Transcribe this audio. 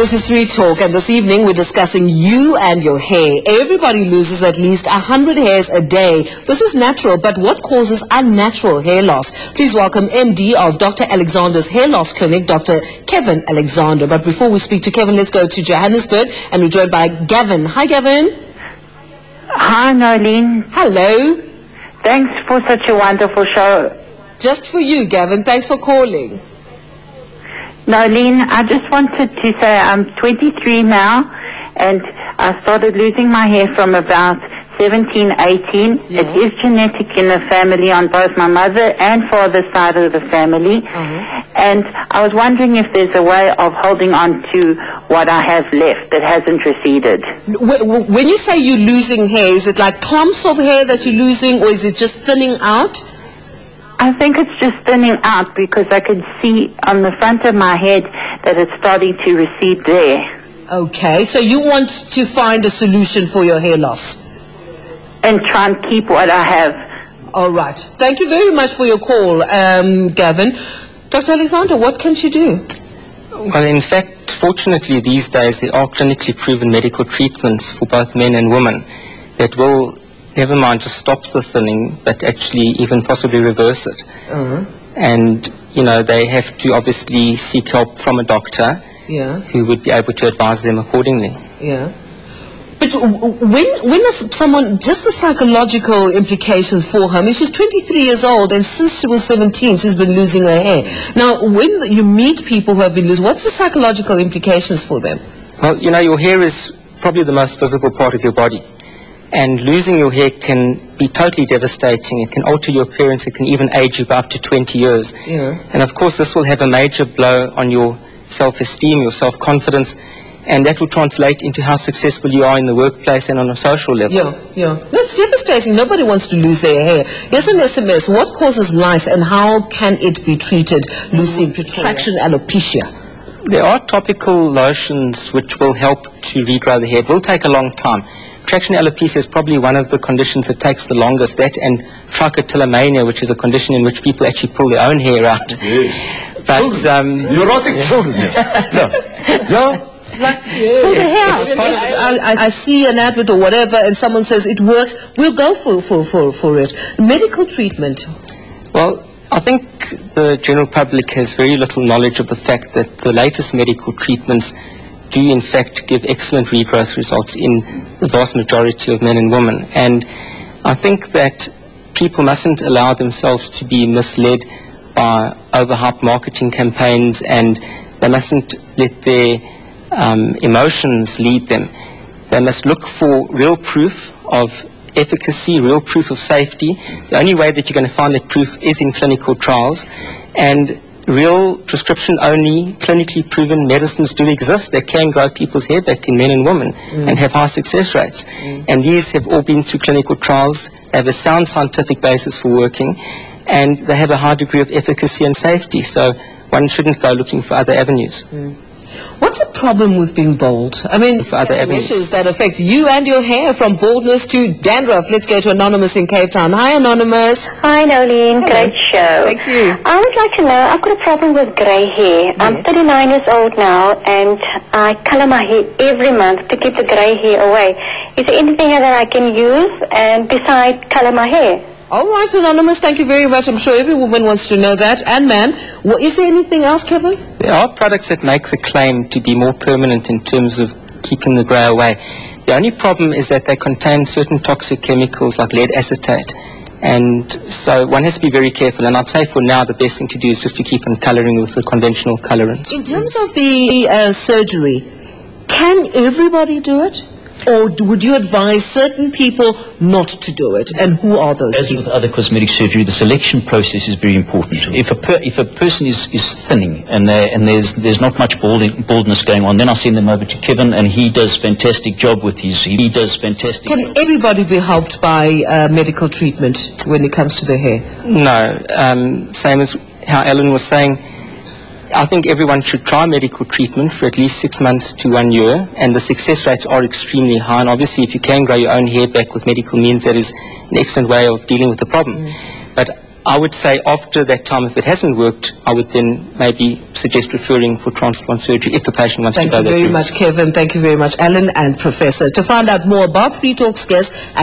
This is Three Talk, and this evening we're discussing you and your hair. Everybody loses at least 100 hairs a day. This is natural, but what causes unnatural hair loss? Please welcome MD of Dr. Alexander's Hair Loss Clinic, Dr. Kevin Alexander. But before we speak to Kevin, let's go to Johannesburg, and we're joined by Gavin. Hi, Gavin. Hi, Noleen. Hello. Thanks for such a wonderful show. Just for you, Gavin. Thanks for calling. Noleen, I just wanted to say I'm 23 now, and I started losing my hair from about 17, 18. Yeah. It is genetic in the family on both my mother and father's side of the family. Uh-huh. And I was wondering if there's a way of holding on to what I have left that hasn't receded. Wh- wh- When you say you're losing hair, is it like clumps of hair that you're losing, or is it just thinning out? I think it's just thinning out because I could see on the front of my head that it's starting to recede there. Okay, so you want to find a solution for your hair loss. and try and keep what I have. All right. Thank you very much for your call, um, Gavin. Dr. Alexander, what can she do? Well, in fact, fortunately these days there are clinically proven medical treatments for both men and women that will, never mind just stop the thinning, but actually even possibly reverse it. Uh-huh. And, you know, they have to obviously seek help from a doctor Yeah, who would be able to advise them accordingly. yeah. But when when is someone just the psychological implications for her? I mean, she's 23 years old, and since she was 17, she's been losing her hair. Now, when you meet people who have been losing, what's the psychological implications for them? Well, you know, your hair is probably the most visible part of your body. And losing your hair can be totally devastating. It can alter your appearance. It can even age you by up to 20 years. Yeah. And of course, this will have a major blow on your self-esteem, your self-confidence, and that will translate into how successful you are in the workplace and on a social level. Yeah, yeah. That's devastating. Nobody wants to lose their hair. Here's an SMS. What causes lice and how can it be treated, Lucy? Mm. Traction alopecia. There are topical lotions which will help to regrow the hair. It will take a long time. Traction alopecia is probably one of the conditions that takes the longest. That and trichotillomania, which is a condition in which people actually pull their own hair out. But um, Neurotic children here. Yeah. Yeah? Pull the hair out. It's I, I, I see an advert or whatever and someone says it works, we'll go for, for, for, for it. Medical treatment. Well, I think the general public has very little knowledge of the fact that the latest medical treatments do in fact give excellent regrowth results in the vast majority of men and women. And I think that people mustn't allow themselves to be misled by overhyped marketing campaigns and they mustn't let their um, emotions lead them. They must look for real proof of efficacy, real proof of safety. The only way that you're going to find that proof is in clinical trials. And real prescription-only, clinically proven medicines do exist that can grow people's hair back in men and women mm. and have high success rates. Mm. And these have all been through clinical trials. They have a sound scientific basis for working. And they have a high degree of efficacy and safety. So one shouldn't go looking for other avenues. Mm. What's the problem with being bald? I mean, other there are avenues. issues that affect you and your hair, from baldness to dandruff. Let's go to Anonymous in Cape Town. Hi, Anonymous. Hi, Noleen. Great show. Thank you. I would like to know, I've got a problem with grey hair. I'm 39 years old now, and I color my hair every month to keep the grey hair away. Is there anything that I can use um, and besides color my hair? All right, Anonymous, thank you very much. I'm sure every woman wants to know that. And man, well, is there anything else, Kevin? There are products that make the claim to be more permanent in terms of keeping the grey away. The only problem is that they contain certain toxic chemicals like lead acetate. And so one has to be very careful. And I'd say for now the best thing to do is just to keep on colouring with the conventional colourants. In terms of the uh, surgery, can everybody do it? Or would you advise certain people not to do it? And who are those As people? with other cosmetic surgery, the selection process is very important. If a per, if a person is, is thinning and they, and there's there's not much balding, baldness going on, then I send them over to Kevin, and he does fantastic job with his. He does fantastic. Can everybody be helped by uh, medical treatment when it comes to the hair? No, um, same as how Ellen was saying, I think everyone should try medical treatment for at least six months to one year, and the success rates are extremely high. And obviously, if you can grow your own hair back with medical means, that is an excellent way of dealing with the problem. Mm. But I would say after that time, if it hasn't worked, I would then maybe suggest referring for transplant surgery if the patient wants Thank to go there. Thank you very route. much, Kevin. Thank you very much, Alan and Professor. To find out more about Three Talks guests,